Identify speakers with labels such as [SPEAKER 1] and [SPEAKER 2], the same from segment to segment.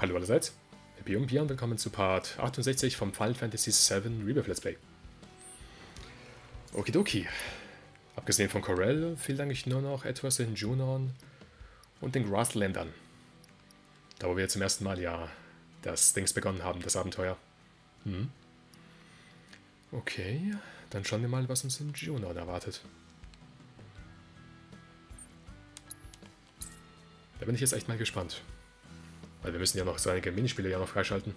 [SPEAKER 1] Hallo allerseits, Happy und Björn, willkommen zu Part 68 vom Final Fantasy VII Rebirth Let's Play. Okidoki. Abgesehen von Corel fehlt eigentlich nur noch etwas in Junon und den Grasslandern. Da wo wir zum ersten Mal ja das Dings begonnen haben, das Abenteuer. Hm. Okay, dann schauen wir mal, was uns in Junon erwartet. Da bin ich jetzt echt mal gespannt. Weil wir müssen ja noch so einige Minispiele ja noch freischalten.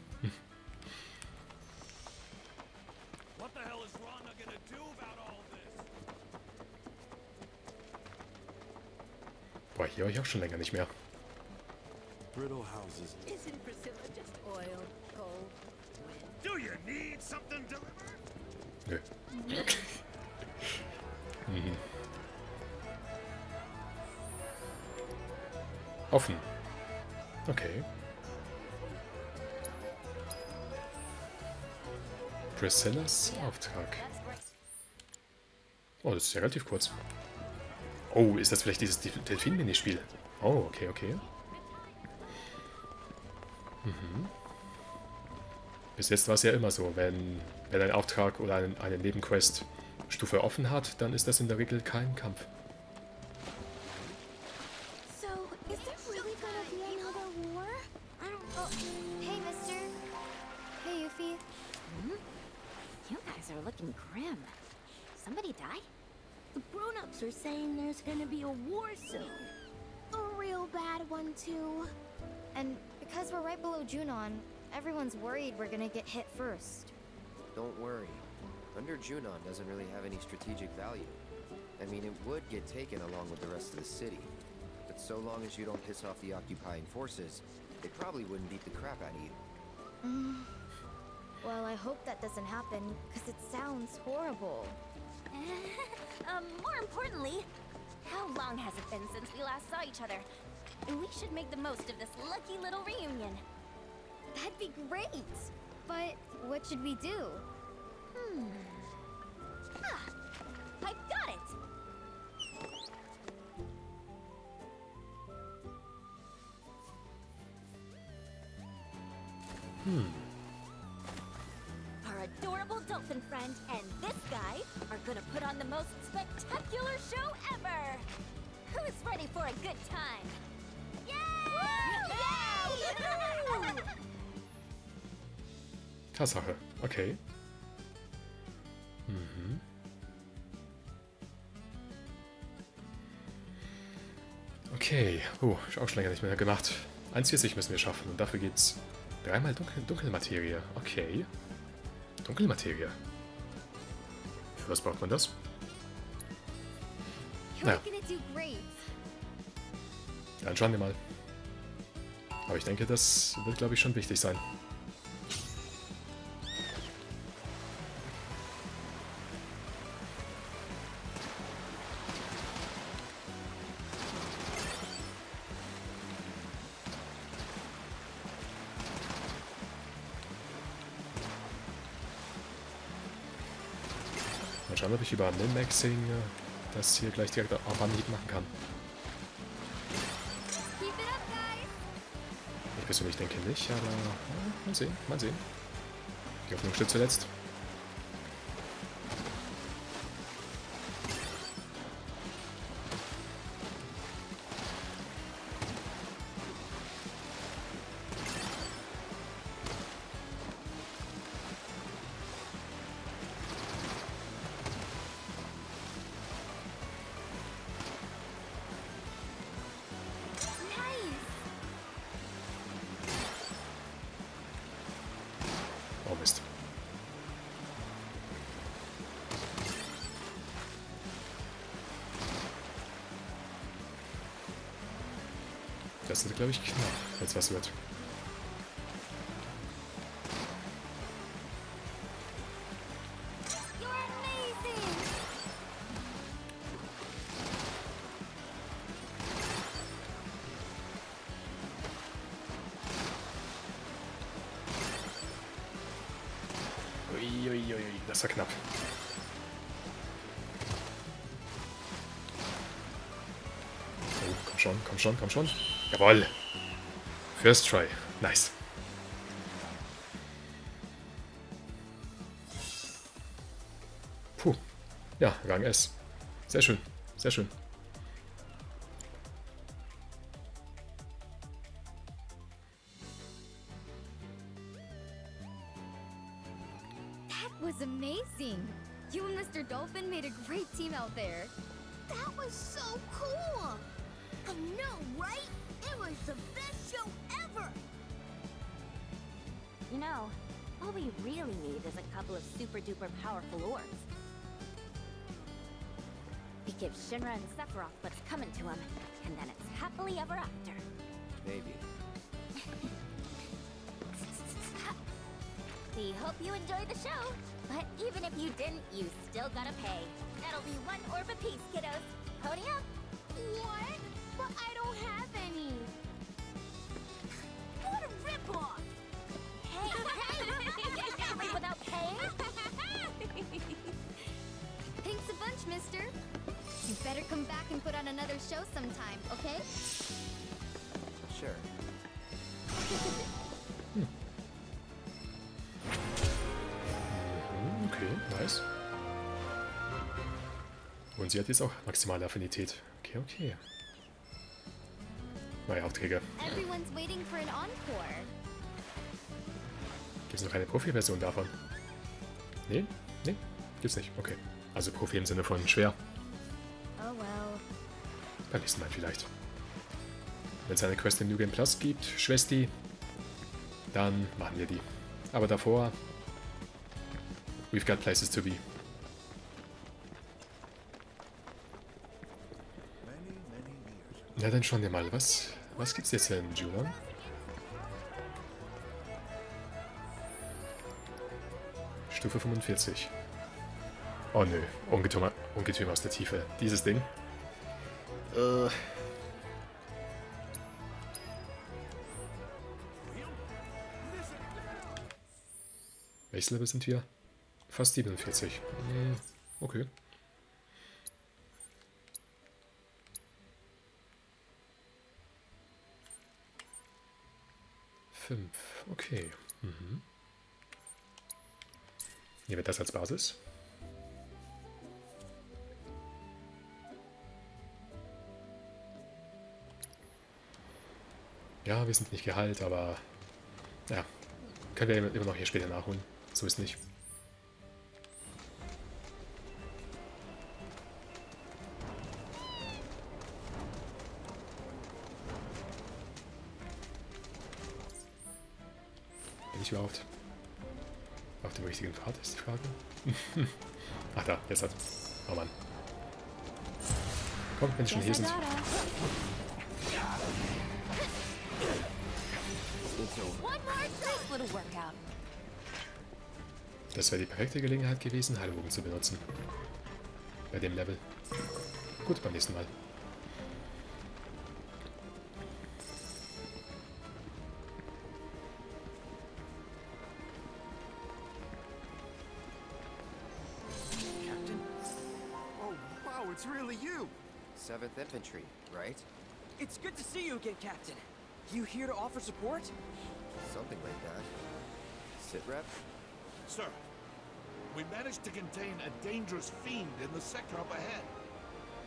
[SPEAKER 1] Boah, hier war ich auch schon länger nicht mehr. Brittle houses. Isn't Priscilla just oil, gold, wind? Do you need something delivered? Nö. mhm. Offen. Okay. Priscillas Auftrag. Oh, das ist ja relativ kurz. Oh, ist das vielleicht dieses Delfin-Minispiel? Oh, okay, okay. Mhm. Bis jetzt war es ja immer so, wenn, wenn ein Auftrag oder eine, eine Nebenquest Stufe offen hat, dann ist das in der Regel kein Kampf.
[SPEAKER 2] Junon
[SPEAKER 3] doesn't really have any strategic value. I mean, it would get taken along with the rest of the city. But so long as you don't piss off the occupying forces, they probably wouldn't beat the crap out of you.
[SPEAKER 2] Mm. Well, I hope that doesn't happen, because it sounds horrible.
[SPEAKER 4] um, more importantly, how long has it been since we last saw each other? And we should make the most of this lucky little reunion.
[SPEAKER 2] That'd be great! But what should we do?
[SPEAKER 4] Hmm...
[SPEAKER 1] Tatsache, okay. Mhm. Okay, oh, auch schon länger nicht mehr gemacht. 1,40 müssen wir schaffen und dafür geht's dreimal Dunkel Dunkelmaterie. Okay. Dunkelmaterie. Für was braucht man das? Naja. Dann schauen wir mal. Aber ich denke, das wird, glaube ich, schon wichtig sein. Ich über Min-Maxing das hier gleich direkt auf Anhieb machen kann. Ich persönlich denke nicht, aber mal sehen, mal sehen. Die Hoffnung stirbt zuletzt. Das wird, glaube ich, knapp, es was wird. Uiuiui, das war knapp. Oh, komm schon, komm schon, komm schon. Jawoll. First try. Nice. Puh. Ja, Rang S. Sehr schön. Sehr schön. Hat jetzt auch maximale Affinität. Okay, okay. Neue Aufträge. Gibt es noch eine Profi-Version davon? Nee? Nee? Gibt's nicht. Okay. Also Profi im Sinne von schwer.
[SPEAKER 2] Oh well.
[SPEAKER 1] Beim nächsten Mal vielleicht. Wenn es eine Quest im New Game Plus gibt, Schwesti, dann machen wir die. Aber davor, we've got places to be. Na dann schauen wir mal, was, was gibt's jetzt in Junon? Stufe 45. Oh nö, Ungetüm, Ungetüm aus der Tiefe. Dieses Ding. Äh. Welches Level sind wir? Fast 47. Hm, okay. Fünf. Okay. Mhm. Nehmen wir das als Basis. Ja, wir sind nicht geheilt, aber ja, können wir immer noch hier später nachholen. So ist nicht. Ich überhaupt auf dem richtigen Pfad, ist die Frage. Ach da, jetzt hat. Oh Mann. Komm, wenn Sie schon hier sind. Das wäre die perfekte Gelegenheit gewesen, Heilbogen zu benutzen. Bei dem Level. Gut, beim nächsten Mal.
[SPEAKER 5] Again, Captain. You here to offer support?
[SPEAKER 3] Something like that. Sit rep?
[SPEAKER 6] Sir, we managed to contain a dangerous fiend in the sector up ahead.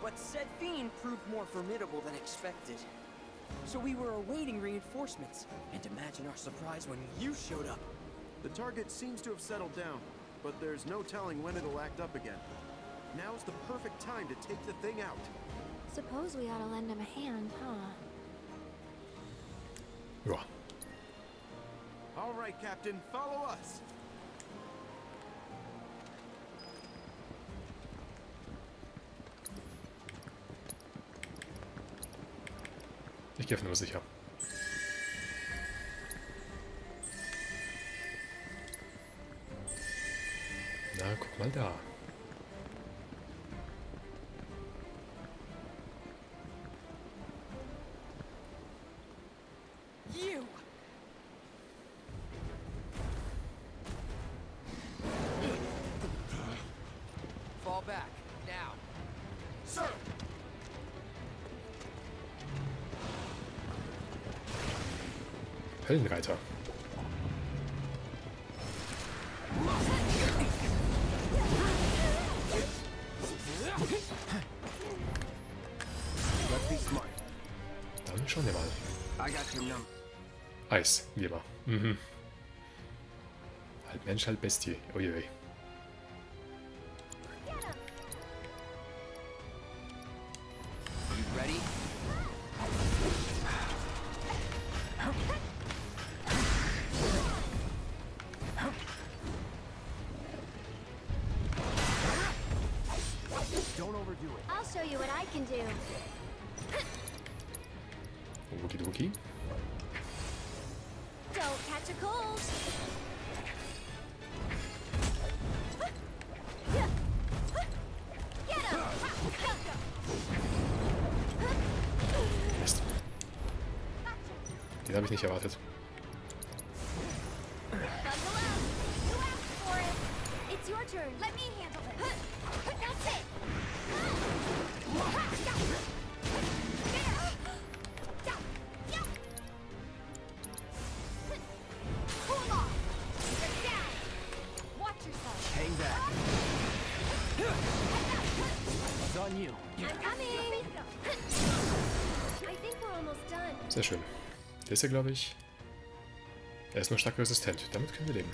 [SPEAKER 5] But said fiend proved more formidable than expected. So we were awaiting reinforcements, and imagine our surprise when you showed up.
[SPEAKER 7] The target seems to have settled down, but there's no telling when it'll act up again. Now's the perfect time to take the thing out.
[SPEAKER 4] Suppose we ought to lend him a hand, huh?
[SPEAKER 1] Ja.
[SPEAKER 7] All right, Captain, follow us.
[SPEAKER 1] Ich gehe auf Nummer sicher. Na, guck mal da.
[SPEAKER 7] Smart.
[SPEAKER 1] Dann schauen wir mal. Eis, wie immer. Mhm. Halb Mensch, halb Bestie. Uiui. Nicht erwartet. Ist ja, glaube ich... Er ist nur stark resistent. Damit können wir leben.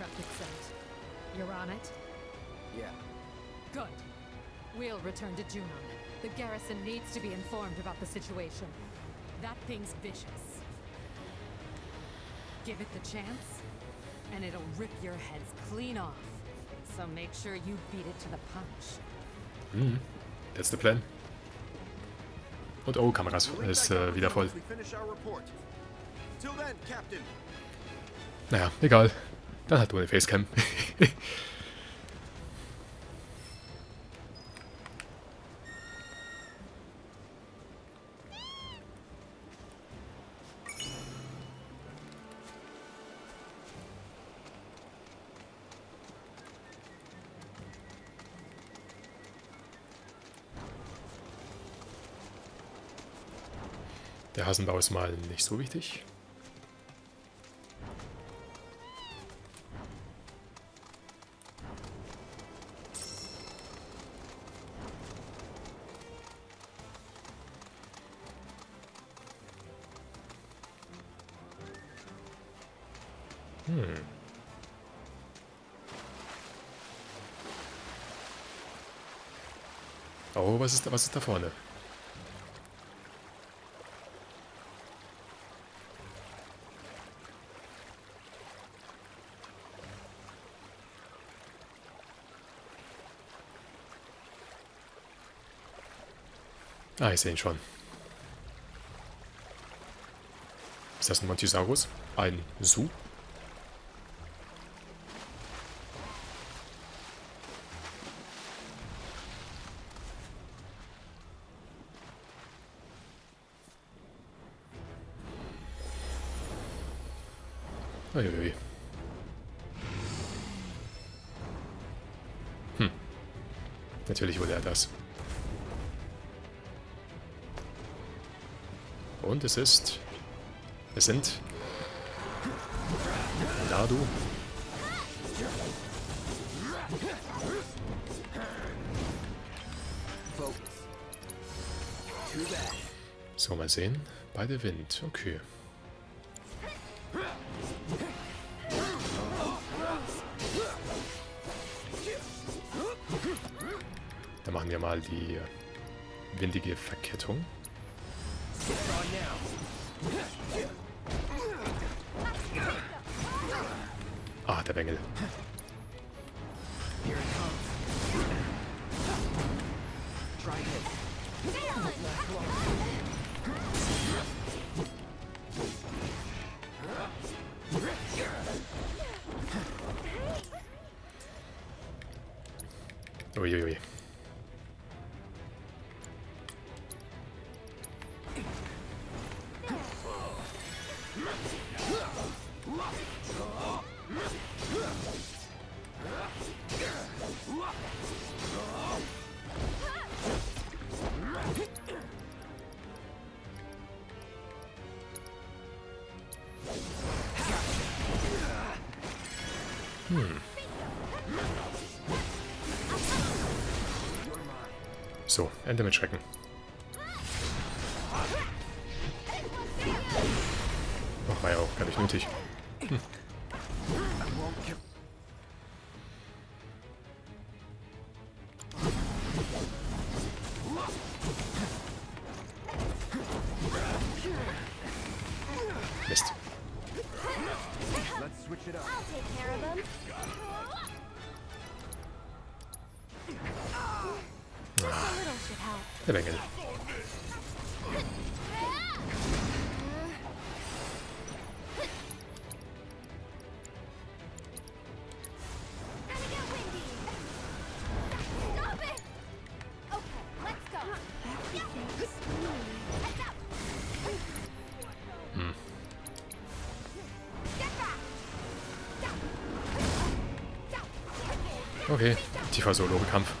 [SPEAKER 8] Chocobo could trap. You're on it?
[SPEAKER 3] Yeah.
[SPEAKER 8] Good. We'll return to Junon. The garrison needs to be informed about the situation. That thing's vicious. Give it the chance, and it'll rip your heads clean off. So make sure you beat it to the punch. Hmm.
[SPEAKER 1] That's the plan. Und oh, Kameras
[SPEAKER 7] We'll
[SPEAKER 1] ist
[SPEAKER 7] back
[SPEAKER 1] äh, wieder voll.
[SPEAKER 7] we finish our report. Till then, Captain.
[SPEAKER 1] Naja, egal. Dann halt eine Facecam. Der Hasenbau ist mal nicht so wichtig. Oh, was ist, da- was ist da vorne? Ah, ich sehe ihn schon. Ist das ein Montisaurus? Ein Su? Es ist... Es sind...
[SPEAKER 3] Too bad.
[SPEAKER 1] So, mal sehen. Beide Wind. Okay. Dann machen wir mal die windige Verkettung. Ah, Ende mit Schrecken. Ach, war ja auch gar nicht nötig. Hm.
[SPEAKER 4] Okay,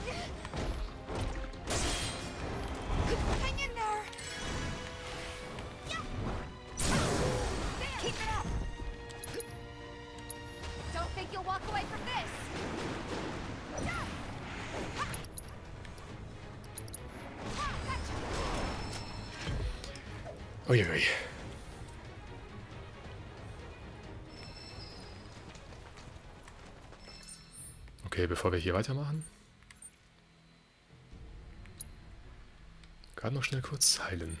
[SPEAKER 1] bevor wir hier weitermachen. Gerade noch schnell kurz heilen.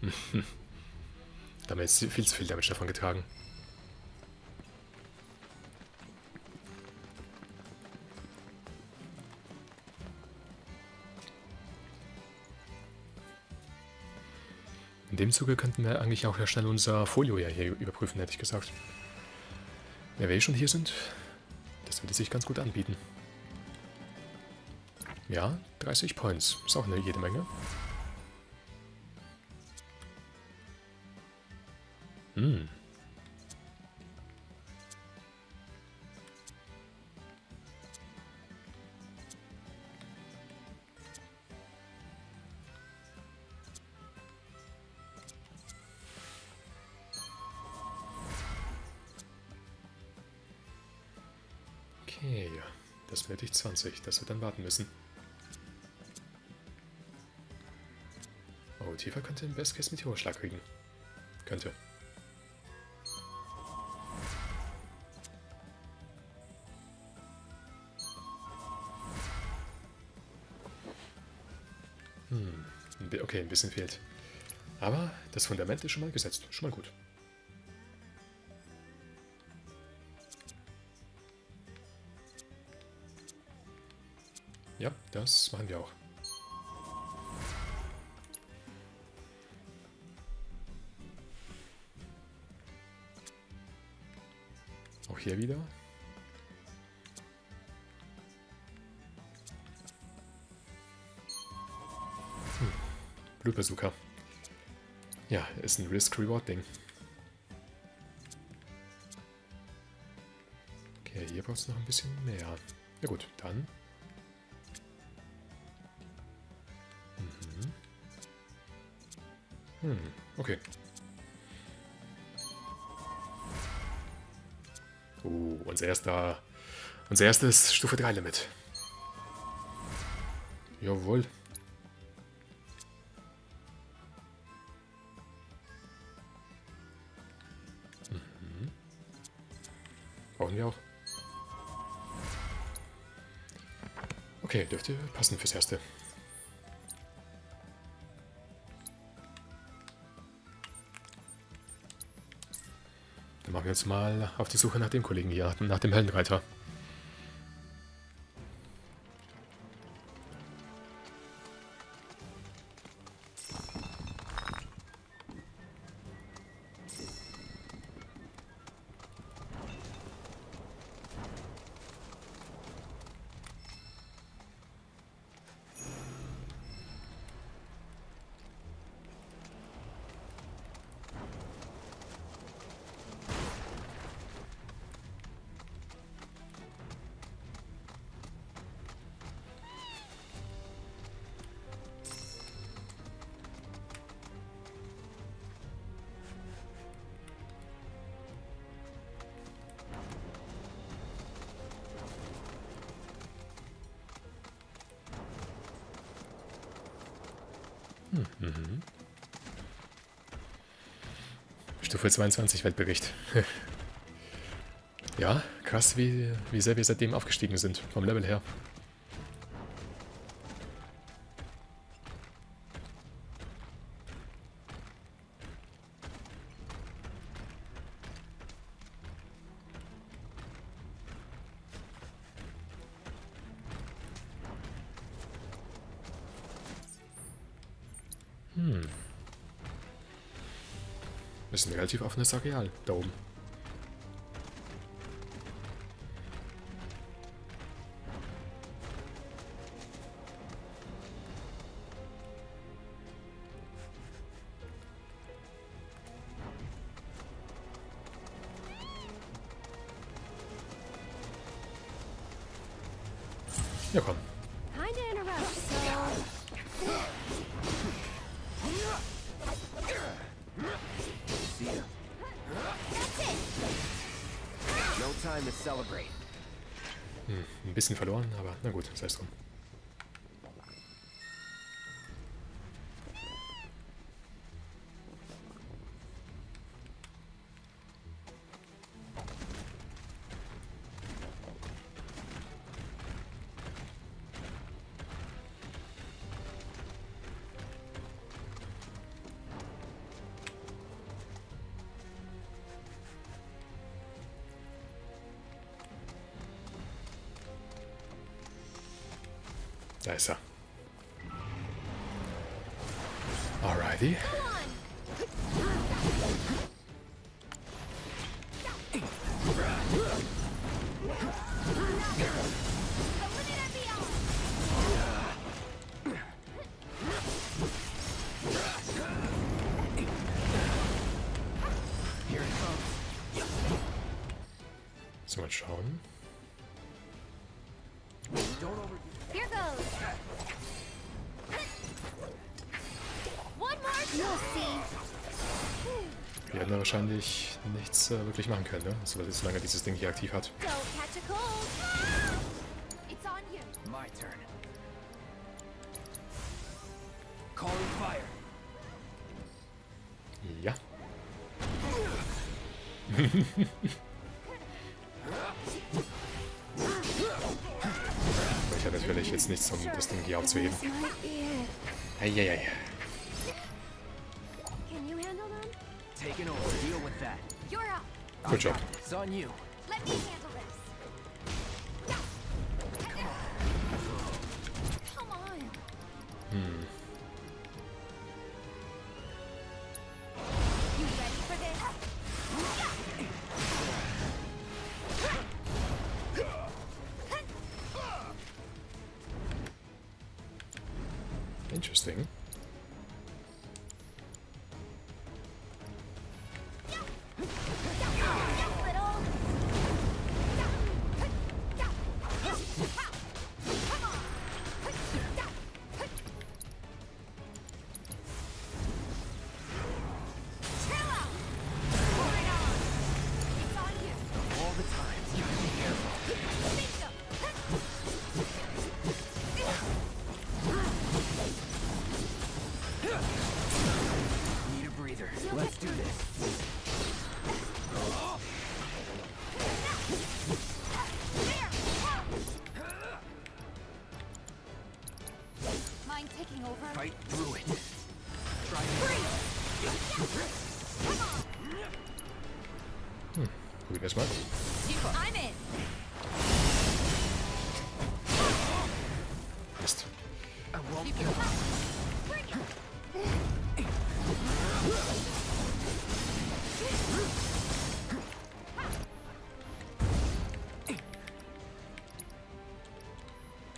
[SPEAKER 1] da haben wir jetzt viel zu viel Damage davon getragen. Dem Zuge könnten wir eigentlich auch ja schnell unser Folio ja hier überprüfen, hätte ich gesagt. Wenn wir schon hier sind, das würde sich ganz gut anbieten. Ja, 30 Points. Ist auch eine jede Menge. Hm. Okay, das werde ich 20. Das wird dann warten müssen. Oh, Tifa könnte im Best Case Meteorschlag kriegen. Könnte. Hm, okay, ein bisschen fehlt. Aber das Fundament ist schon mal gesetzt. Schon mal gut. Das machen wir auch. Auch hier wieder. Hm. Blutbazooka. Ja, ist ein Risk-Reward-Ding. Okay, hier braucht es noch ein bisschen mehr. Ja gut, dann Hm, okay. Uh, unser erster. Unser erstes Stufe 3 Limit. Jawohl. Mhm. Brauchen wir auch. Okay, dürfte passen fürs Erste. Uns mal auf die Suche nach dem Kollegen hier, nach dem, nach Höllenreiter. Stufe 22 Weltbericht. ja, krass, wie, wie sehr wir seitdem aufgestiegen sind, vom Level her. Relativ offenes Areal da oben. Na gut, sei es drum. Schauen. Wir werden da wahrscheinlich nichts äh, wirklich machen können, ne? So, solange dieses Ding hier aktiv hat.
[SPEAKER 4] Don't
[SPEAKER 1] Eieiei.
[SPEAKER 4] Can you handle them?
[SPEAKER 5] Taking over. Deal with that.
[SPEAKER 4] You're up.
[SPEAKER 1] Good job.
[SPEAKER 5] It's on you.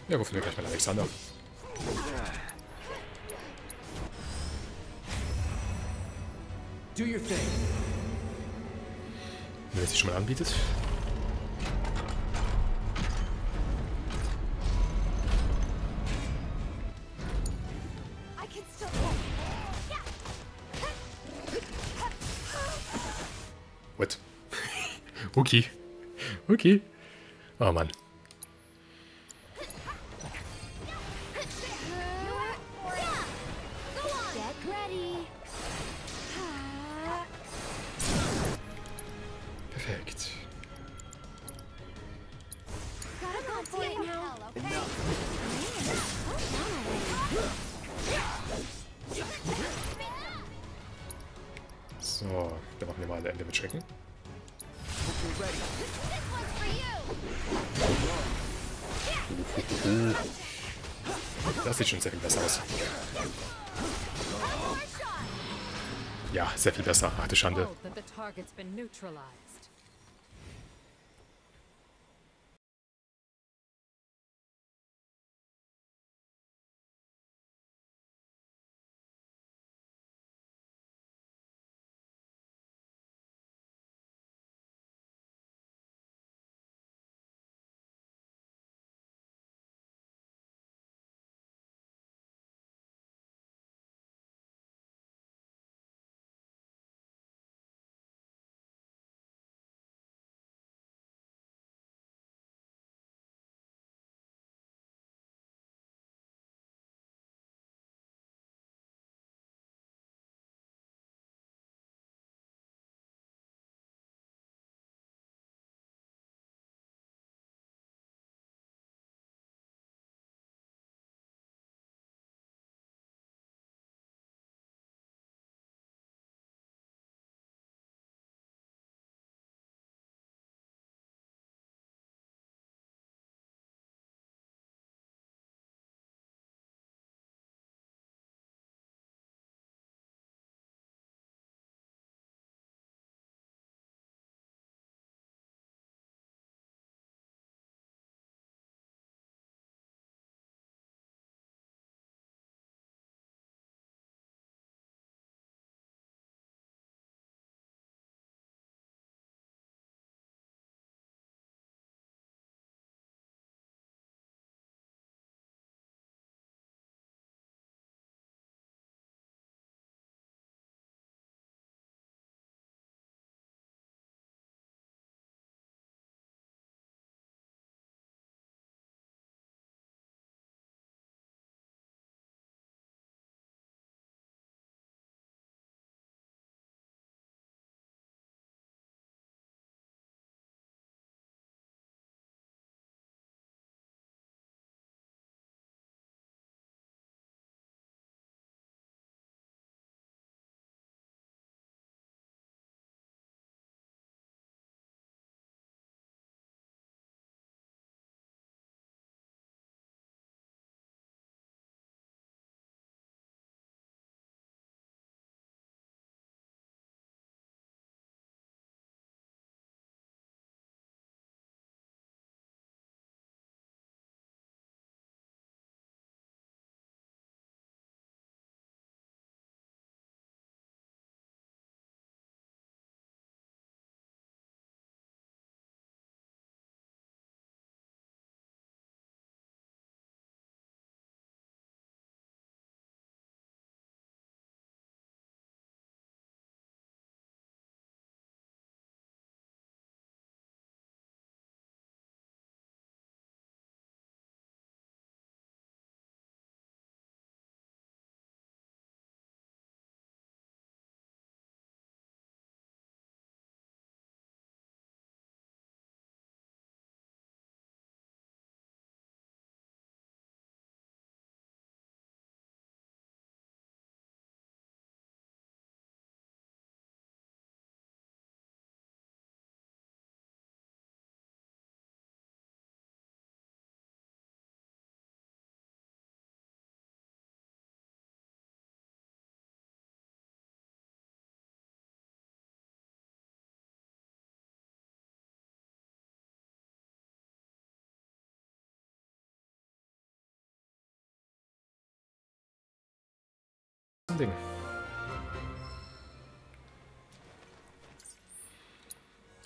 [SPEAKER 1] Ja, wofür gleich mal Alexander.
[SPEAKER 5] Do your thing.
[SPEAKER 1] Wenn er sich schon mal anbietet. Ok. Ok. Oh man. i Schande.
[SPEAKER 8] that the target's been neutralized.
[SPEAKER 1] Ein Ding.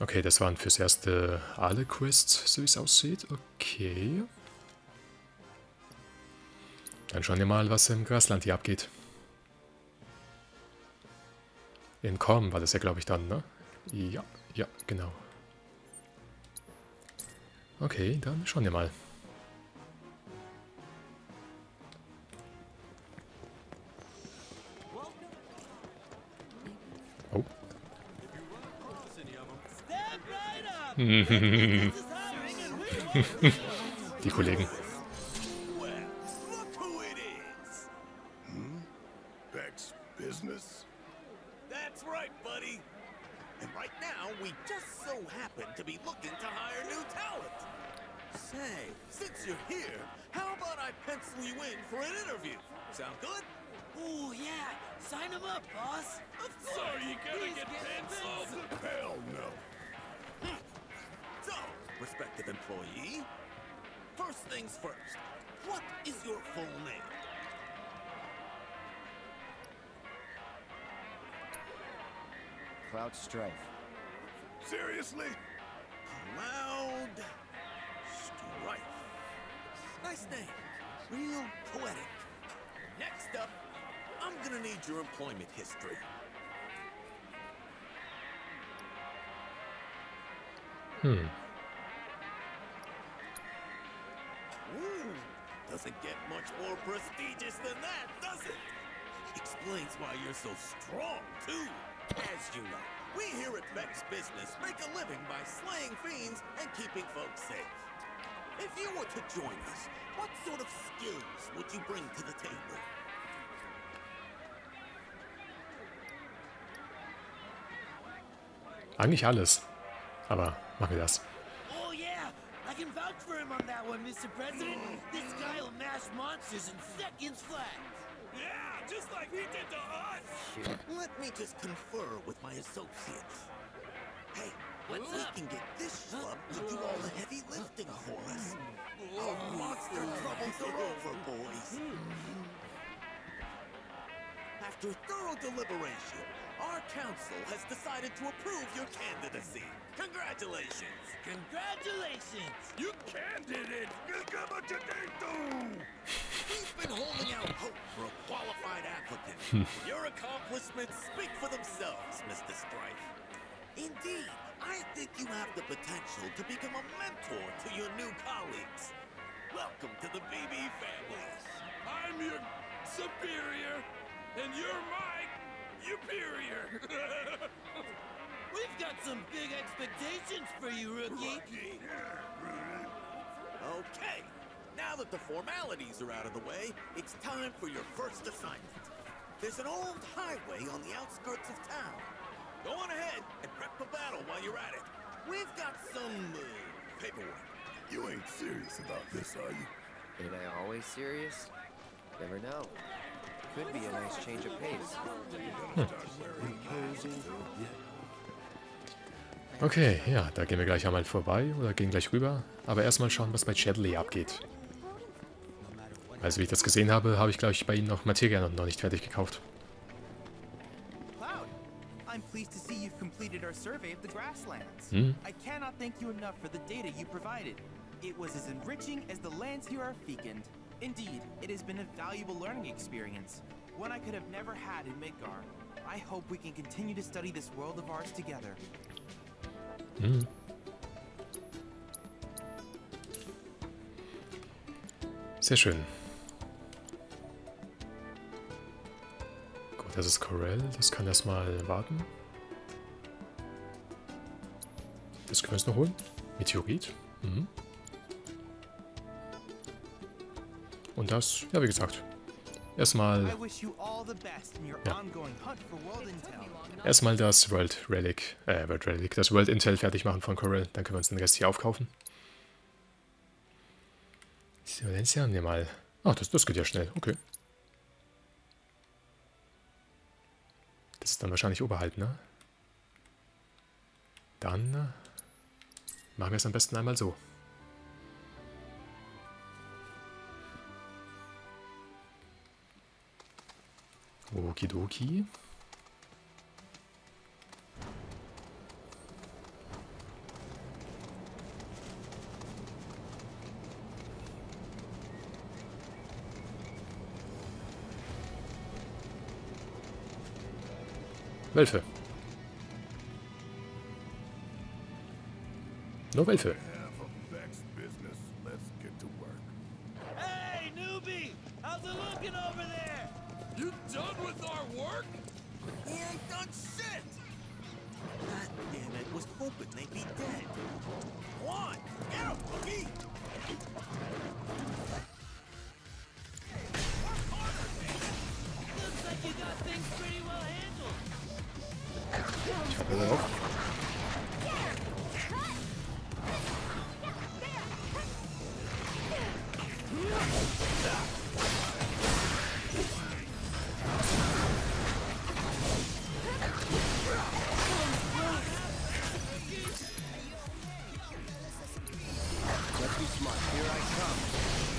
[SPEAKER 1] Okay, das waren fürs erste alle Quests, so wie es aussieht. Okay. Dann schauen wir mal, was im Grasland hier abgeht. In Korm war das ja, glaube ich, dann, ne? Ja, ja, genau. Okay, dann schauen wir mal. Die Kollegen. Hm.
[SPEAKER 9] Ooh, doesn't get much more prestigious than that, does it? Explains why you're so strong, too. As you know, we here at Beck's Business make a living by slaying fiends and keeping folks safe. If you were to join us, what sort of skills would you bring to the table?
[SPEAKER 1] Eigentlich alles. Aber machen wir das.
[SPEAKER 5] Oh, yeah. I can vouch for him on that one, Mr. President. This guy will mash monsters in seconds flat.
[SPEAKER 9] Yeah, just like he did to us! Let me just confer with my associates. Hey,
[SPEAKER 5] What's
[SPEAKER 9] we
[SPEAKER 5] up?
[SPEAKER 9] can get this schlub to do all the heavy lifting for us. Our monster troubles are over, boys. After thorough deliberation, our council has decided to approve your candidacy. Congratulations!
[SPEAKER 5] Congratulations.
[SPEAKER 6] You candidate!
[SPEAKER 9] We've been holding out hope for a qualified applicant. Hmm. Your accomplishments speak for themselves, Mr. Strife. Indeed, I think you have the potential to become a mentor to your new colleagues. Welcome to the BB family.
[SPEAKER 6] I'm your superior, and you're my superior.
[SPEAKER 5] We've got some big expectations for you, rookie.
[SPEAKER 9] Okay, now that the formalities are out of the way, it's time for your first assignment. There's an old highway on the outskirts of town. Go on ahead and prep the battle while you're at it. We've got some uh, paperwork.
[SPEAKER 6] you ain't serious about this, are you?
[SPEAKER 3] Ain't I always serious? Never know. Could be a nice change of pace.
[SPEAKER 1] Okay, ja, da gehen wir gleich einmal vorbei oder gehen gleich rüber. Aber erstmal schauen, was bei Chadley abgeht. Also wie ich das gesehen habe, habe ich glaube ich bei ihm noch Materia noch nicht fertig gekauft.
[SPEAKER 10] Cloud, I'm pleased to see you've completed our survey of the grasslands.
[SPEAKER 1] Hmm.
[SPEAKER 10] I cannot thank you enough for the data you provided. It was as enriching as the lands here are fecund. Indeed, it has been a valuable learning experience, one I could have never had in Midgar. I hope we can continue to study this world of ours together.
[SPEAKER 1] Hm. Sehr schön. Gut, das ist Corel. Das kann erstmal warten. Das können wir uns noch holen. Meteorit. Mhm. Und das, ja wie gesagt, erstmal Ja. erstmal das World Relic, äh, World Relic, das World Intel fertig machen von Corel. Dann können wir uns den Rest hier aufkaufen. Silencia, ne mal. Ach, das, das geht ja schnell. Okay. Das ist dann wahrscheinlich oberhalb, ne? Dann machen wir es am besten einmal so.
[SPEAKER 3] Okidoki.
[SPEAKER 6] Welfe. No Welfe.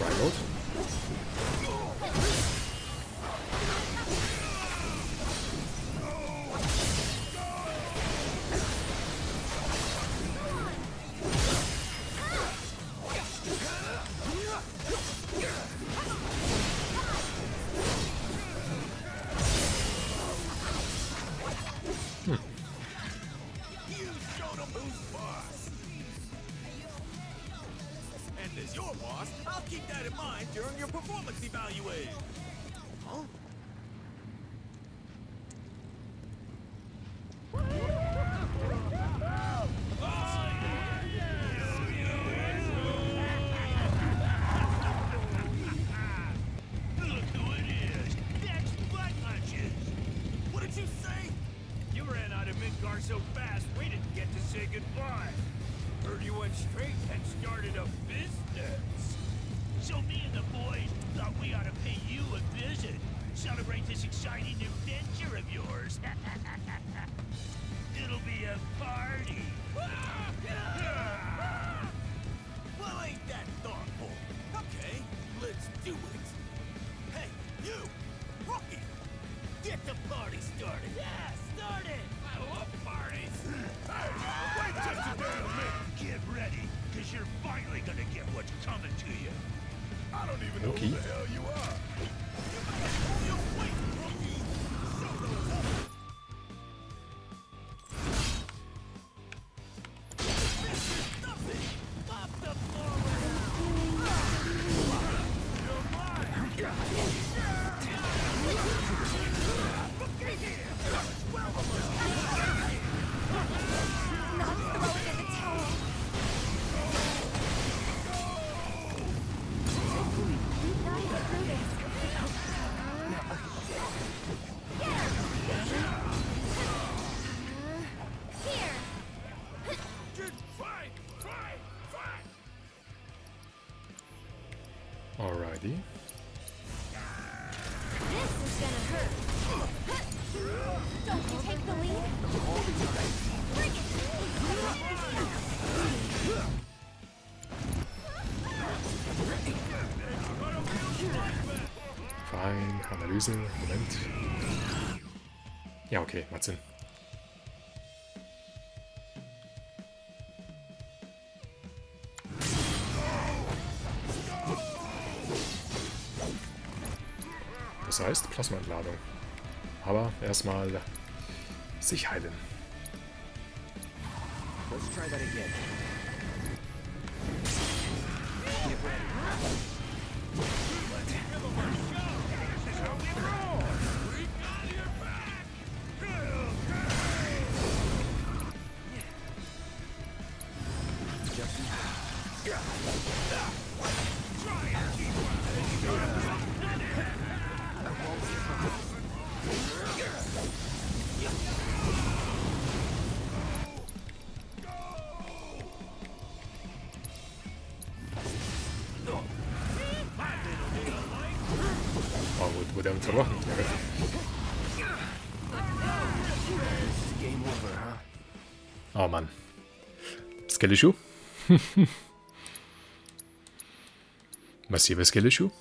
[SPEAKER 3] Reinhold. lösen. Moment. Ja, okay, macht Sinn. Das heißt Plasmaentladung. Aber erstmal sich heilen.
[SPEAKER 6] Let's try that again.
[SPEAKER 3] Спасибо, Скелечу.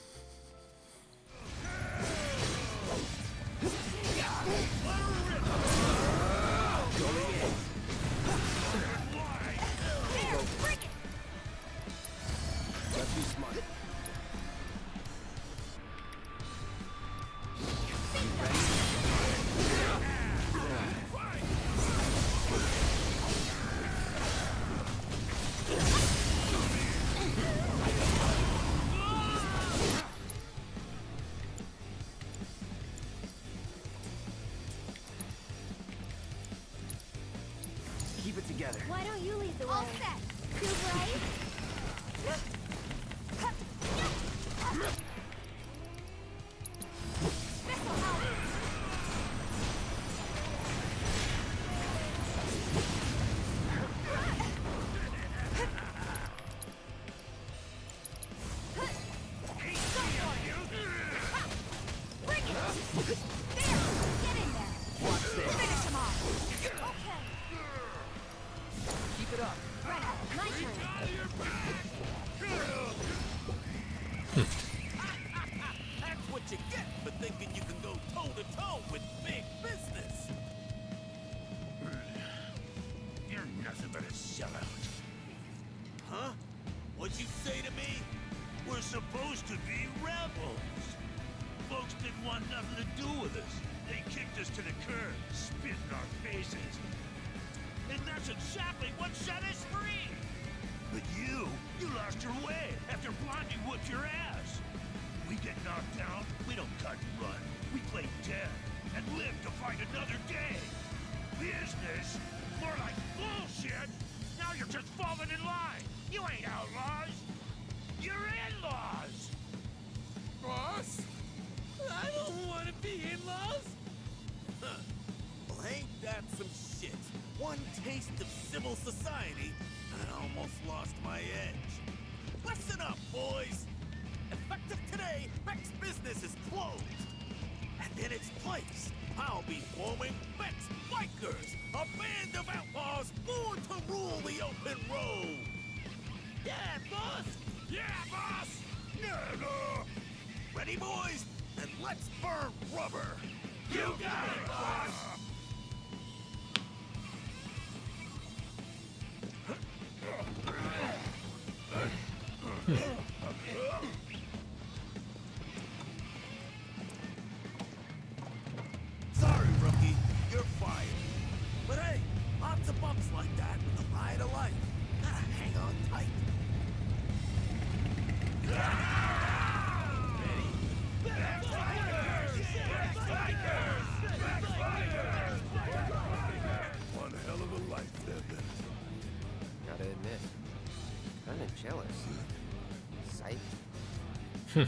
[SPEAKER 3] Psych.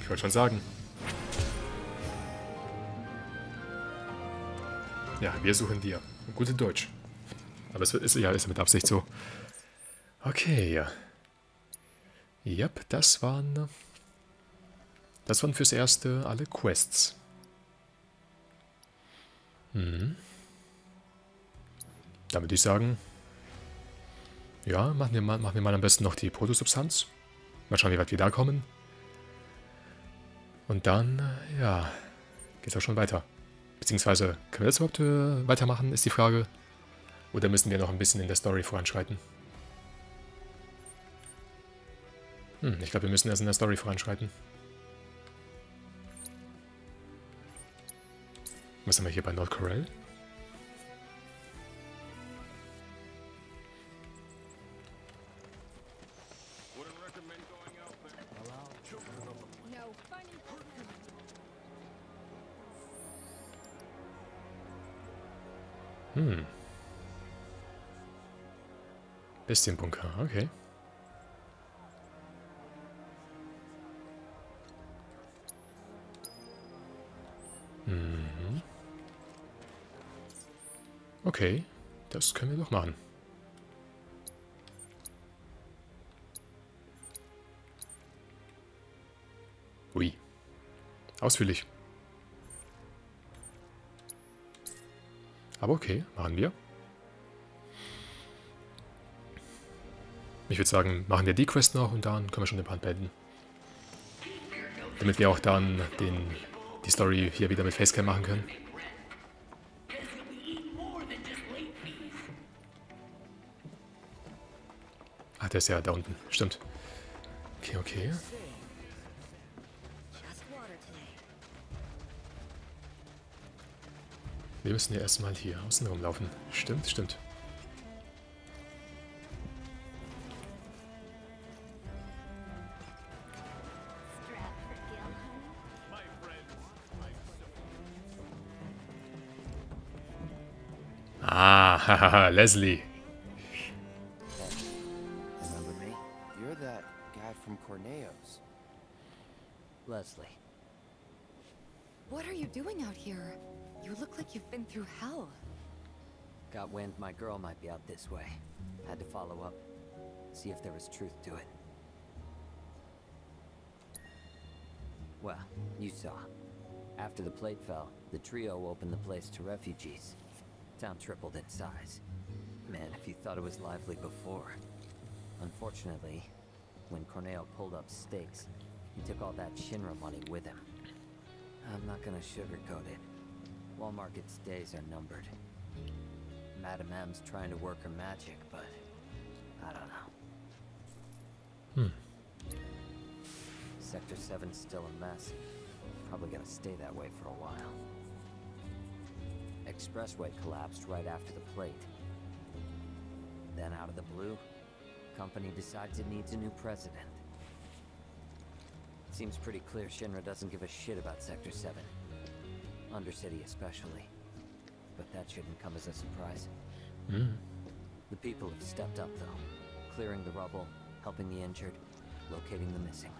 [SPEAKER 1] Ich wollte schon sagen. Ja, wir suchen dir. Gute Deutsch. Aber es ist ja ist mit Absicht so. Okay, ja. Yep, das waren. Das waren fürs Erste alle Quests. Dann würde ich sagen. Ja, machen wir, mal, machen wir mal am besten noch die Protosubstanz. Mal schauen, wie weit wir da kommen. Und dann, äh, ja, geht's auch schon weiter. Beziehungsweise, können wir das überhaupt äh, weitermachen, ist die Frage. Oder müssen wir noch ein bisschen in der Story voranschreiten? Hm, ich glaube, wir müssen erst in der Story voranschreiten. Was haben wir hier bei Nordcorel? Bestienbunker, okay. Mhm. Okay, das können wir doch machen. Ui. Ausführlich. Aber okay, machen wir. Ich würde sagen, machen wir die Quest noch und dann können wir schon den Part beenden. Damit wir auch dann den, die Story hier wieder mit Facecam machen können. Ah, der ist ja da unten. Stimmt. Okay, okay. Wir müssen ja erstmal hier außen rumlaufen. Stimmt, stimmt. Ah, hahaha, Leslie.
[SPEAKER 3] that guy from Corneo's.
[SPEAKER 11] Leslie.
[SPEAKER 8] What are you doing out here? You look like you've been through hell.
[SPEAKER 11] Got wind my girl might be out this way. Had to follow up. See if there was truth to it. Well, you saw. After the plate fell, the trio opened the place to refugees. Town tripled in size. Man, if you thought it was lively before. Unfortunately, when Corneo pulled up stakes, he took all that Shinra money with him. I'm not gonna sugarcoat it. Wall Market's days are numbered. Madam M's trying to work her magic, but I don't know.
[SPEAKER 1] Hmm.
[SPEAKER 11] Sector 7's still a mess. Probably gonna stay that way for a while. Expressway collapsed right after the plate. Then out of the blue, company decides it needs a new president. Seems pretty clear Shinra doesn't give a shit about Sector 7. Undercity especially. But that shouldn't come as a surprise.
[SPEAKER 1] Hm.
[SPEAKER 11] The people have stepped up though. Clearing the rubble, helping the injured, locating the missing.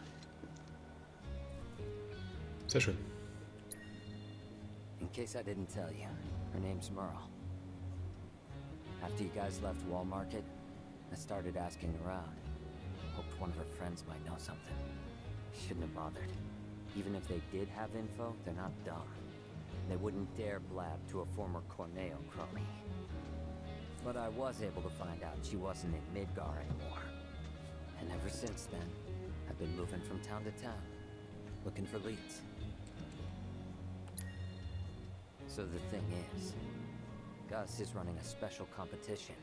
[SPEAKER 1] Sehr schön.
[SPEAKER 11] In case I didn't tell you, her name's Merle. After you guys left Wall Market, I started asking around. Hoped one of her friends might know something. Shouldn't have bothered. Even if they did have info, they're not dumb. They wouldn't dare blab to a former Corneo crony. But I was able to find out she wasn't in Midgar anymore. And ever since then, I've been moving from town to town, looking for leads. So the thing is, Gus is running a special competition,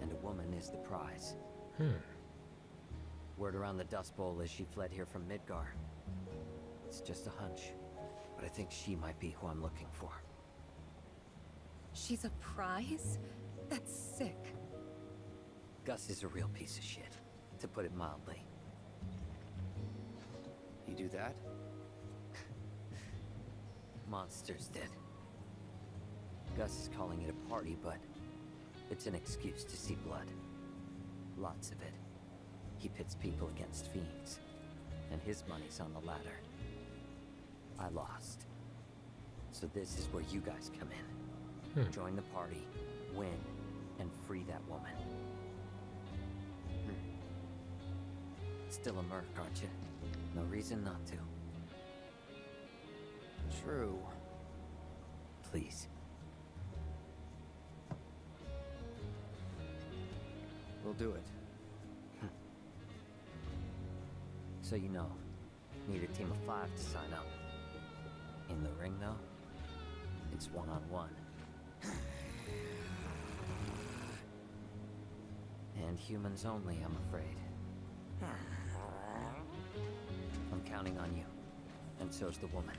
[SPEAKER 11] and a woman is the prize.
[SPEAKER 1] Hmm.
[SPEAKER 11] Word around the Dust Bowl is she fled here from Midgar. It's just a hunch, but I think she might be who I'm looking for.
[SPEAKER 8] She's a prize? That's sick.
[SPEAKER 11] Gus is a real piece of shit, to put it mildly.
[SPEAKER 3] You do that?
[SPEAKER 11] Monsters did. Gus is calling it a party, but it's an excuse to see blood. Lots of it. He pits people against fiends, and his money's on the ladder. I lost. So this is where you guys come in.
[SPEAKER 1] Hmm.
[SPEAKER 11] Join the party, win, and free that woman. Hmm. Still a merc, aren't you? No reason not to.
[SPEAKER 3] True.
[SPEAKER 11] Please.
[SPEAKER 3] We'll do it. Hmm.
[SPEAKER 11] So you know, need a team of five to sign up. In the ring, though, it's one-on-one. And humans only, I'm afraid. I'm counting on you. And so's the woman.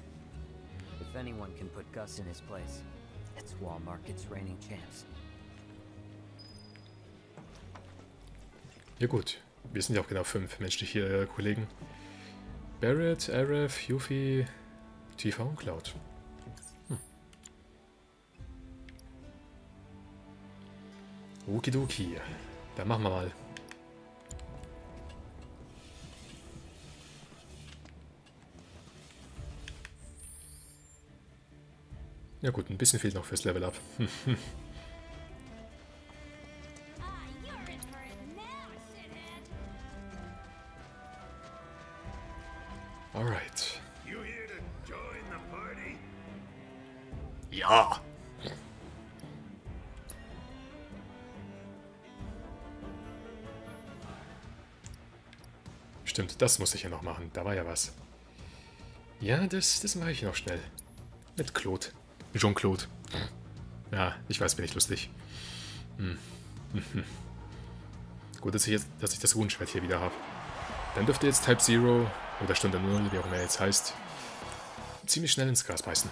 [SPEAKER 11] If anyone can put Gus in his place, it's Wall Market's reigning champs.
[SPEAKER 1] Ja gut, wir sind ja auch genau fünf menschliche äh, Kollegen. Barrett, Aref, Yuffie, Tifa und Cloud. Hm. Okidoki. Dann machen wir mal. Ja gut, ein bisschen fehlt noch fürs Level Up. das muss ich ja noch machen. Da war ja was. Ja, das, das mache ich noch schnell. Mit Claude. Jean-Claude. Ja, ich weiß, bin ich lustig. Hm. Gut, dass ich, jetzt, dass ich das Runenschwert hier wieder habe. Dann dürfte jetzt Type Zero oder Stunde Null, wie auch immer er jetzt heißt, ziemlich schnell ins Gras beißen.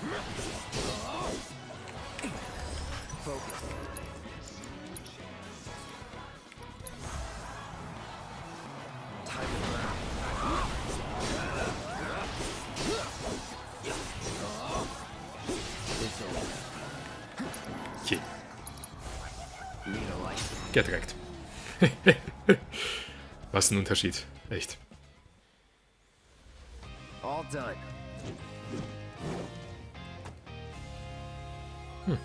[SPEAKER 1] Ein Unterschied. Echt.
[SPEAKER 3] All done.
[SPEAKER 1] Hm.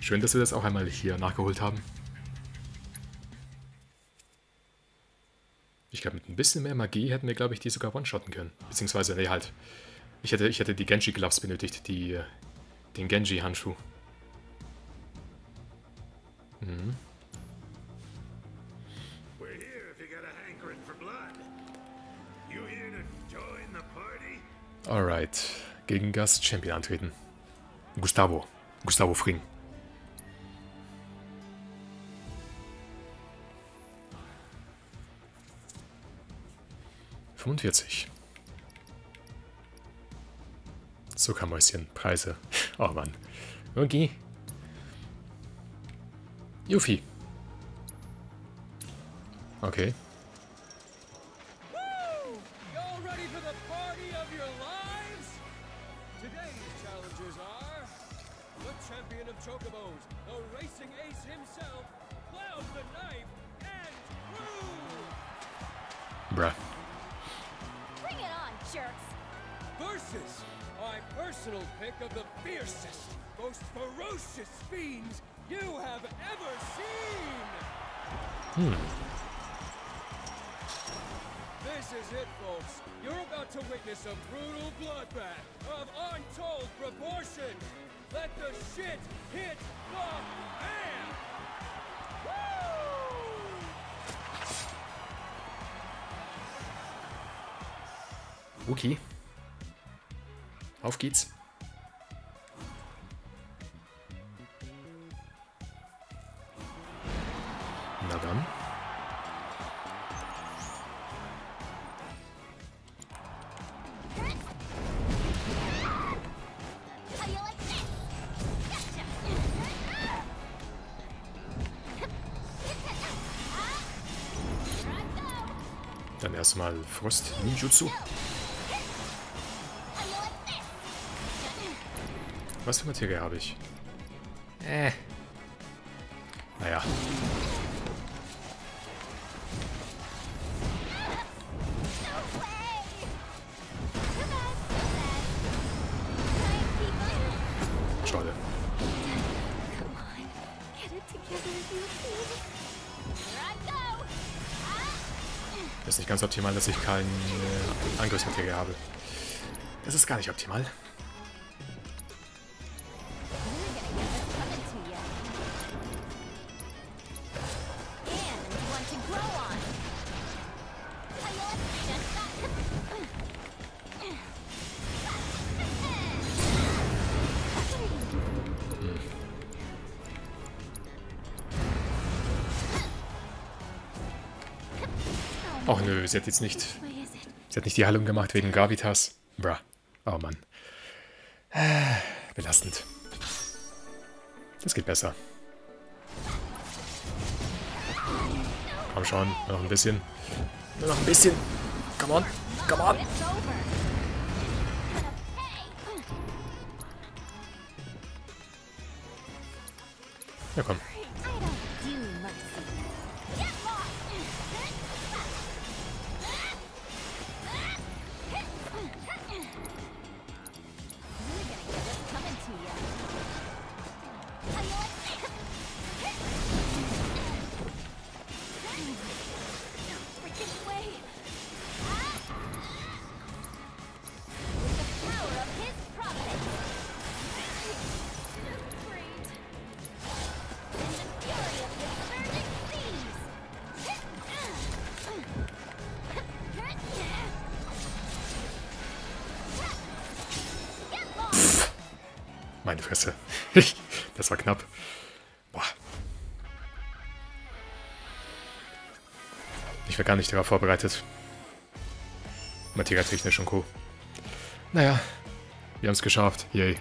[SPEAKER 1] Schön, dass wir das auch einmal hier nachgeholt haben. Ich glaube, mit ein bisschen mehr Magie hätten wir, glaube ich, die sogar one-shotten können. Beziehungsweise, nee, halt. Ich hätte, ich hätte die Genji-Gloves benötigt, die, äh, den Genji-Handschuh. Mhm. Alright. Gegen Gast Champion antreten. Gustavo. Gustavo Fring. Fünfundvierzig. Zuckermäuschen, Preise. Oh Mann. Okay. Yuffie. Okay.
[SPEAKER 12] Let the shit hit the fan!
[SPEAKER 1] Okay. Auf geht's. Erstmal Frost Ninjutsu. Was für Materie habe ich? Äh. Naja. Ganz optimal, dass ich keine Angriffsmaterie habe. Das ist gar nicht optimal. Sie hat jetzt nicht... Sie hat nicht die Heilung gemacht wegen Gravitas. Bruh. Oh Mann. Belastend. Das geht besser. Komm schon, nur noch ein bisschen. Nur noch ein bisschen. Come on, come on. Ja, komm. Meine Fresse. das war knapp. Boah. Ich war gar nicht darauf vorbereitet. Materiatechnisch und Co. Naja, wir haben es geschafft. Yay.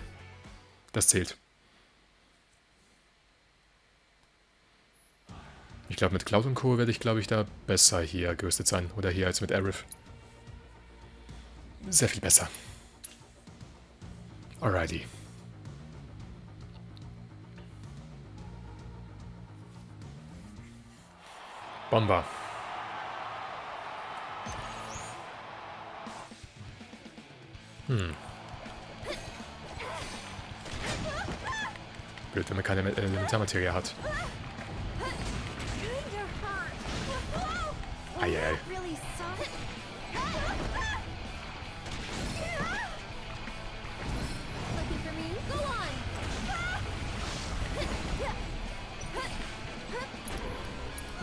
[SPEAKER 1] Das zählt. Ich glaube, mit Cloud und Co. werde ich, glaube ich, da besser hier gerüstet sein. Oder hier als mit Arif. Sehr viel besser. Alrighty. Bomber. Hm. Blöd, wenn man keine Elementarmaterie hat. Eieiei.
[SPEAKER 4] Really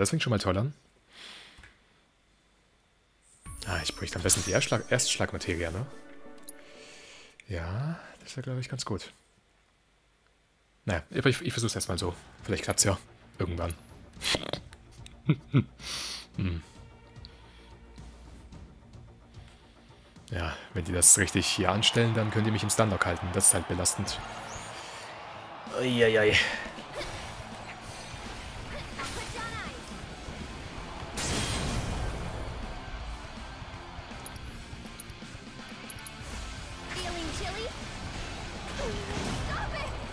[SPEAKER 1] Das fängt schon mal toll an. Ah, ich bräuchte am besten die Erstschlag Erstschlagmaterie, ne? Ja, das wäre, glaube ich, ganz gut. Naja, ich, ich, ich versuche es erstmal so. Vielleicht klappt es ja. Irgendwann. hm. Ja, wenn die das richtig hier anstellen, dann könnt ihr mich im Stunlock halten. Das ist halt belastend. Uiuiui.
[SPEAKER 4] Feeling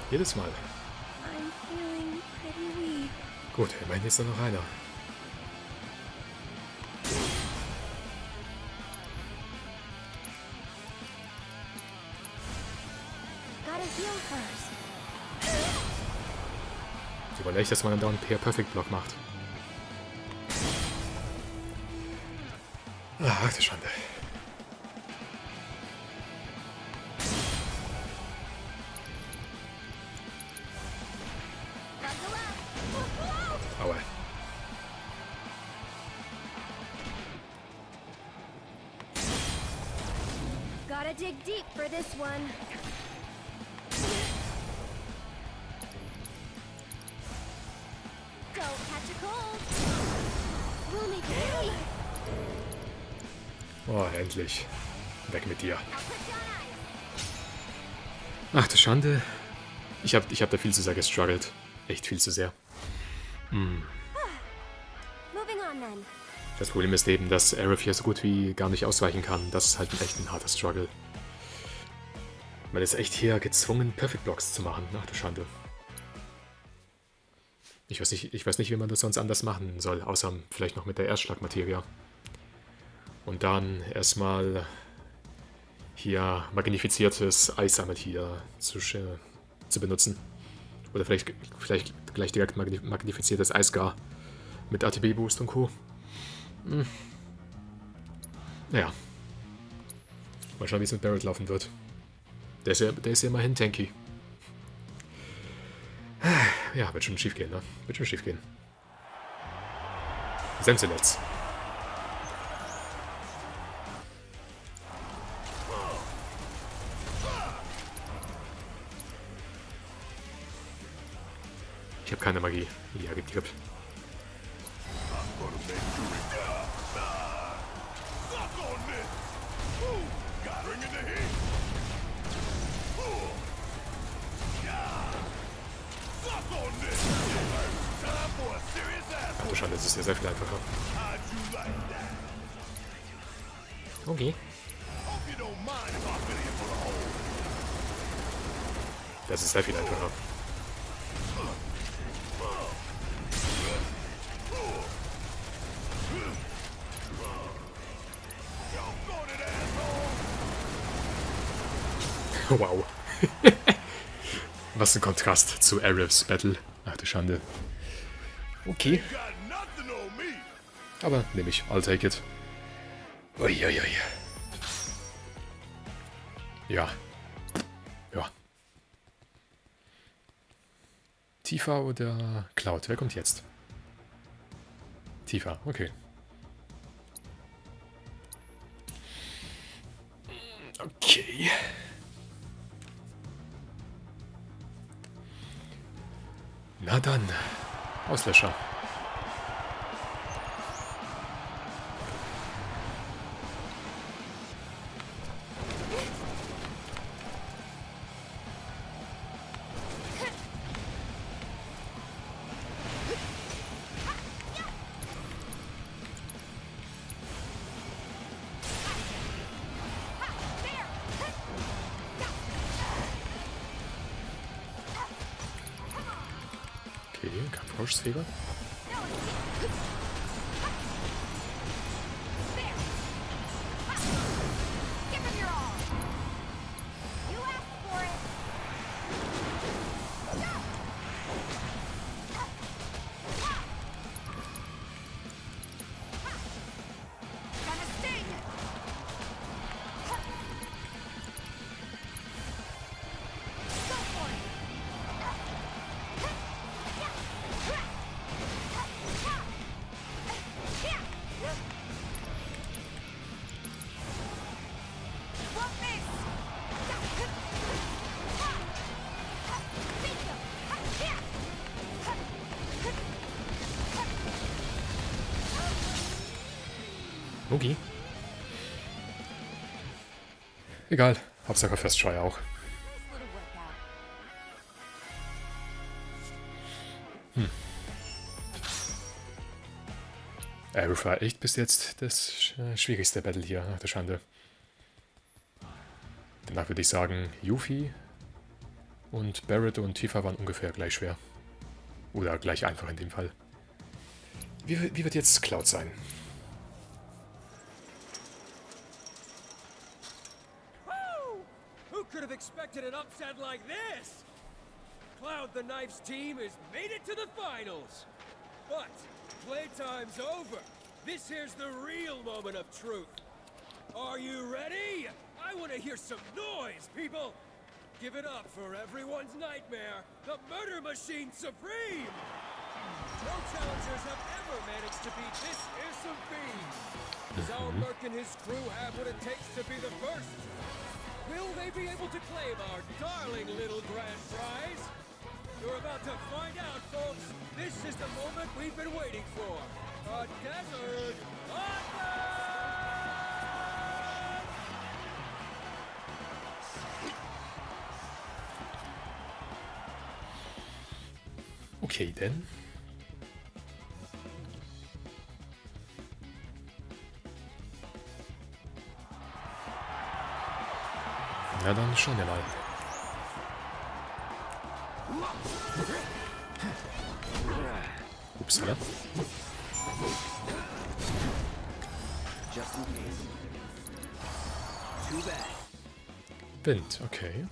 [SPEAKER 1] Jedes Mal. Gut, immerhin ist da noch einer. Ich überlege, dass man dann dauernd per Perfect Block macht. Ach, du Schande.
[SPEAKER 4] One. Don't catch a cold. We'll make it really.
[SPEAKER 1] Oh, endlich. Weg mit dir. Ach, du Schande. Ich hab, ich hab da viel zu sehr gestruggelt. Echt viel zu sehr. Hm. Das Problem ist eben, dass Aerith hier so gut wie gar nicht ausweichen kann. Das ist halt echt ein harter Struggle. Man ist echt hier gezwungen, Perfect Blocks zu machen. Ach du Schande. Ich weiß, nicht, ich weiß nicht, wie man das sonst anders machen soll, außer vielleicht noch mit der Erstschlagmaterie. Und dann erstmal hier magnifiziertes Eis einmal hier zu, sch- zu benutzen. Oder vielleicht, vielleicht gleich direkt magni- magnifiziertes Eisgar mit ATB-Boost und Co. Hm. Naja. Mal schauen, wie es mit Barrett laufen wird. Der ist ja, der ist ja immerhin tanky. Ja, wird schon schief gehen, ne? Wird schon schief gehen. Senselitz. Ich habe keine Magie. Ja, gibt, gibt. Das ist ja sehr viel einfacher. Okay. Das ist sehr viel einfacher. Wow. Was ein Kontrast zu Arifs Battle. Ach du Schande. Okay. Aber nehme ich. I'll take it. Uiuiui. Ja. Ja. Tifa oder Cloud? Wer kommt jetzt? Tifa, okay. Okay. Na dann. Auslöscher. 이거? Egal. Hauptsache Try auch. Hm. Aerith war echt bis jetzt das sch- schwierigste Battle hier, nach der Schande. Danach würde ich sagen, Yuffie und Barrett und Tifa waren ungefähr gleich schwer. Oder gleich einfach in dem Fall. Wie, wie wird jetzt Cloud sein?
[SPEAKER 12] Expected an upset like this? Cloud the Knife's team has made it to the finals. But playtime's over. This here's the real moment of truth. Are you ready? I want to hear some noise, people. Give it up for everyone's nightmare, the Murder Machine Supreme. No challengers have ever managed to beat this fearsome. Does our and his crew have what it takes to be the first? Will they be able to claim our darling little grand prize? You're about to find out, folks. This is the moment we've been waiting for. A desert!
[SPEAKER 1] Okay, denn. Na dann wir mal. Upsala. Wind, okay.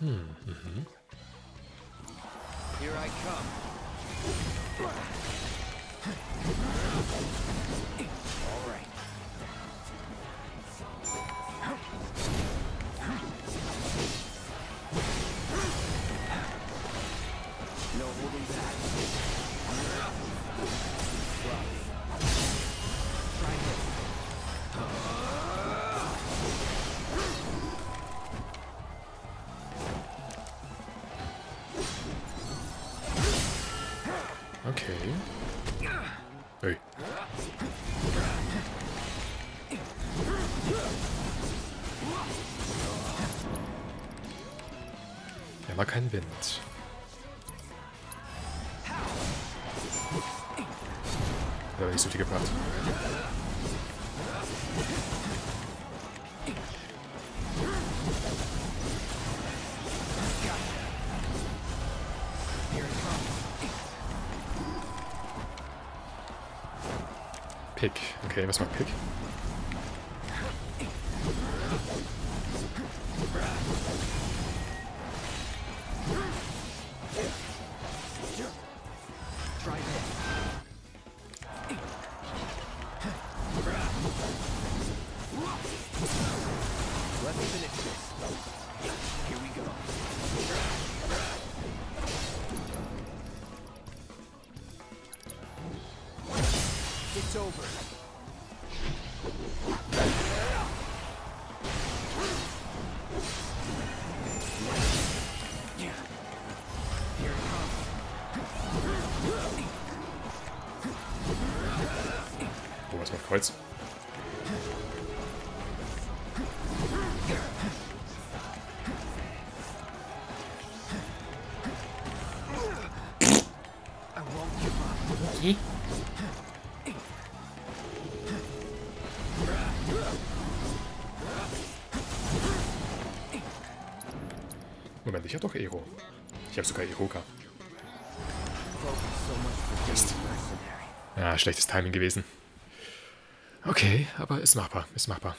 [SPEAKER 1] Hm, mhm.
[SPEAKER 3] Here I come.
[SPEAKER 1] Kein Wind. Hat aber nicht so viel gebracht. Pick. Okay, was macht Pick? Genannt. Ich habe doch Ero. Ich habe sogar Eroka. Mist. Ja, schlechtes Timing gewesen. Okay, aber ist machbar, ist machbar.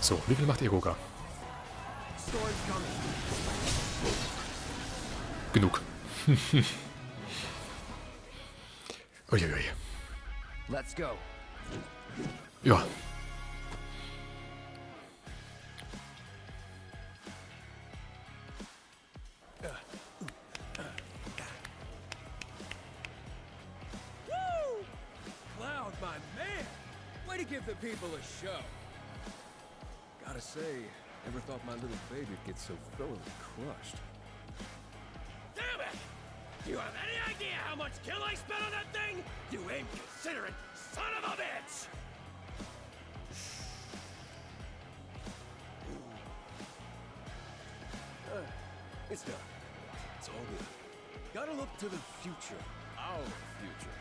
[SPEAKER 1] So, wie viel macht Eroka? Genug. Uiuiui.
[SPEAKER 3] Let's go.
[SPEAKER 1] Ja.
[SPEAKER 12] Woo! Cloud, my man! Way to give the people a show. Gotta say, never thought my little baby'd get so thoroughly crushed.
[SPEAKER 13] Damn it! Do you have any idea how much kill I spent on that thing? You inconsiderate son of a bitch!
[SPEAKER 12] Uh, it's done. It's all good. Gotta look to the future. Our future.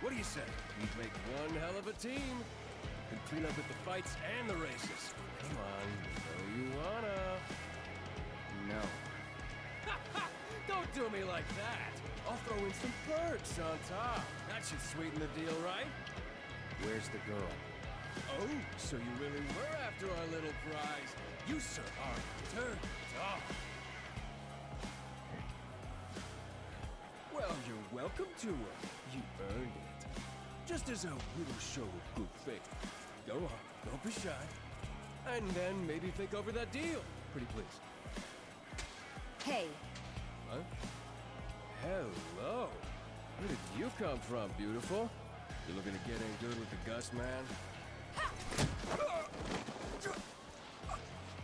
[SPEAKER 12] What do you say? We'd make one hell of a team. Could clean up with the fights and the races. Come on, you know you wanna.
[SPEAKER 3] No.
[SPEAKER 12] Don't do me like that. I'll throw in some perks on top. That should sweeten the deal, right?
[SPEAKER 3] Where's the girl?
[SPEAKER 12] Oh, so you really were after our little prize. You, sir, are turned off. Well, you're welcome to her. You earned it. Just as a little show of good faith. Go on, don't be shy. And then maybe think over that deal. Pretty please.
[SPEAKER 2] Hey,
[SPEAKER 12] Huh? Hello. Where did you come from, beautiful? You looking to get in good with the Gus man?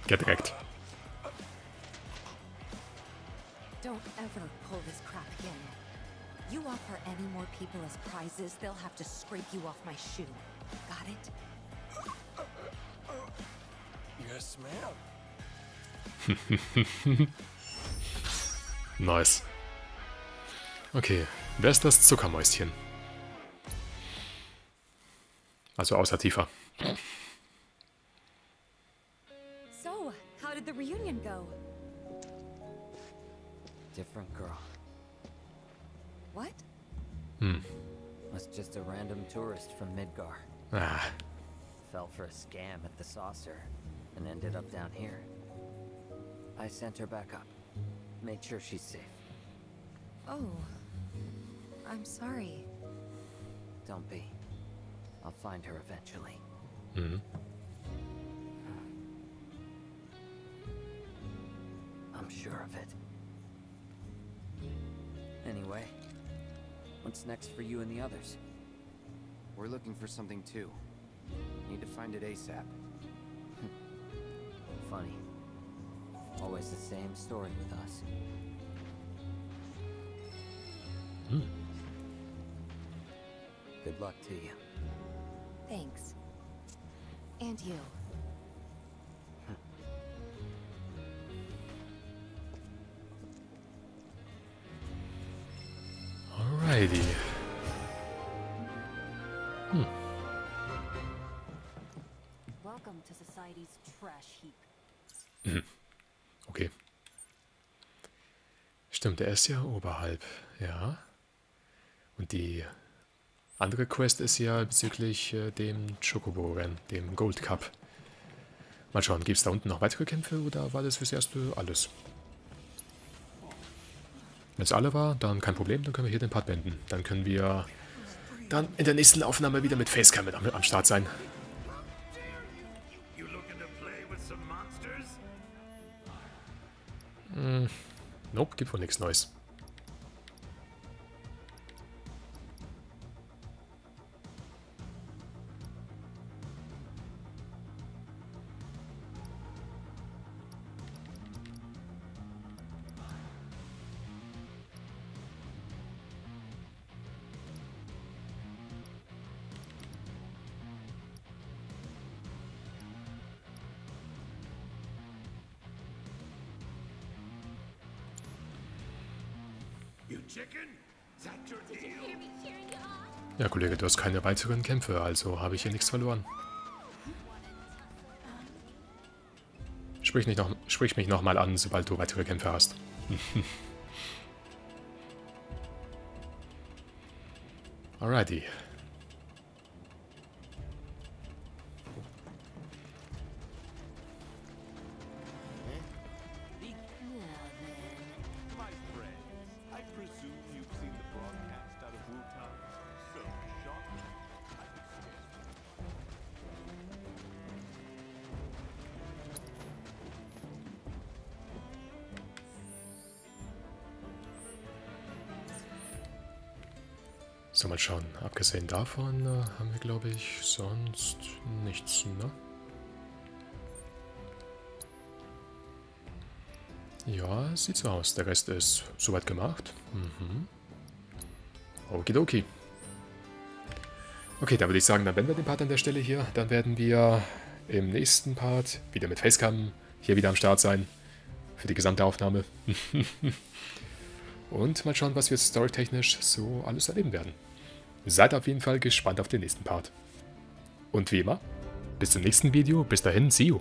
[SPEAKER 1] Gedreckt.
[SPEAKER 8] Don't ever pull this crap again. You offer any more people as prizes, they'll have to scrape you off my shoe. Got it?
[SPEAKER 12] Yes, ma'am.
[SPEAKER 1] Nice. Okay, wer ist das Zuckermäuschen? Also außer Tifa.
[SPEAKER 2] so, how did the reunion go?
[SPEAKER 11] Different girl.
[SPEAKER 2] What?
[SPEAKER 1] Hm.
[SPEAKER 11] Was just a random tourist from Midgar.
[SPEAKER 1] Ah,
[SPEAKER 11] Fell for a scam at the saucer and ended up down here. I sent her back up. Made sure she's safe.
[SPEAKER 2] Oh, I'm sorry.
[SPEAKER 11] Don't be. I'll find her eventually.
[SPEAKER 1] mhm.
[SPEAKER 11] I'm sure of it. Anyway, what's next for you and the others?
[SPEAKER 3] We're looking for something too. Need to find it ASAP.
[SPEAKER 11] Funny. Always the same story with us.
[SPEAKER 1] Hm.
[SPEAKER 11] Good luck to you.
[SPEAKER 2] Thanks. And you.
[SPEAKER 1] Stimmt, er ist ja oberhalb, ja. Und die andere Quest ist ja bezüglich äh, dem Chocobo-Rennen, dem Gold Cup. Mal schauen, gibt es da unten noch weitere Kämpfe oder war das fürs Erste alles? Wenn es alle war, dann kein Problem, dann können wir hier den Part beenden. Dann können wir dann in der nächsten Aufnahme wieder mit Facecam mit am, am Start sein.
[SPEAKER 13] You
[SPEAKER 1] nope, gibt wohl nichts Neues. Ja, Kollege, du hast keine weiteren Kämpfe, also habe ich hier nichts verloren. Sprich, nicht noch, sprich mich nochmal an, sobald du weitere Kämpfe hast. Alrighty. Schauen. Abgesehen davon äh, haben wir, glaube ich, sonst nichts, ne? Ja, sieht so aus. Der Rest ist soweit gemacht. Mhm. Okidoki. Okay, dann würde ich sagen, dann beenden wir den Part an der Stelle hier. Dann werden wir im nächsten Part wieder mit Facecam hier wieder am Start sein. Für die gesamte Aufnahme. Und mal schauen, was wir storytechnisch so alles erleben werden. Seid auf jeden Fall gespannt auf den nächsten Part. Und wie immer, bis zum nächsten Video. Bis dahin, see you.